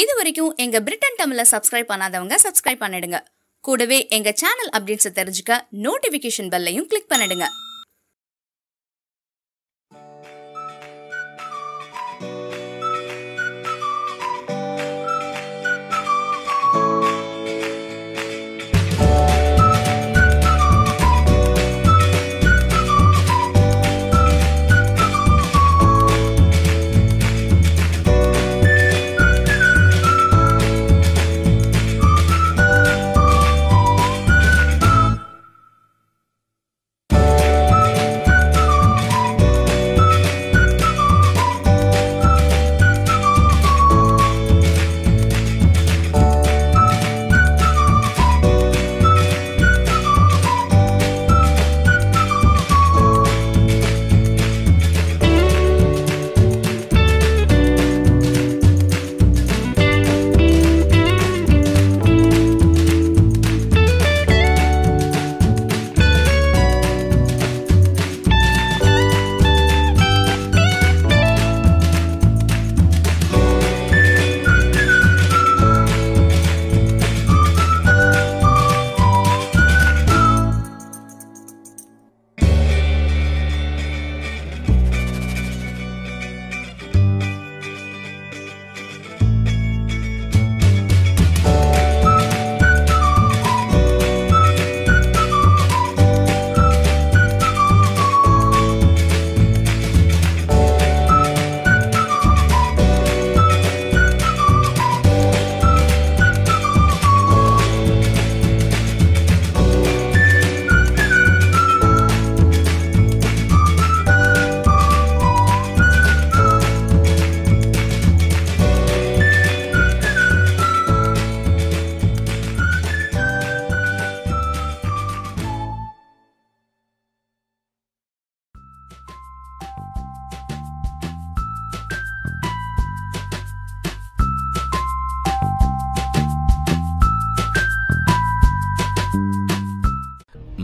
இது வரைக்கும் எங்கள் பிரிட்டன் தமிழ சப்ஸ்கிரைப் பண்ணாதவங்க சப்ஸ்கிரைப் பண்ணிடுங்க. கூடவே எங்கள் சேனல் அப்டேட்ஸை தெரிஞ்சுக்க நோட்டிஃபிகேஷன் பெல்லையும் கிளிக் பண்ணிடுங்க.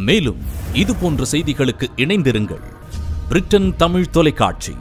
மேலும் இது போன்ற செய்திகளுக்கு இணைந்திருங்கள். பிரிட்டன் தமிழ் தொலைக்காட்சி.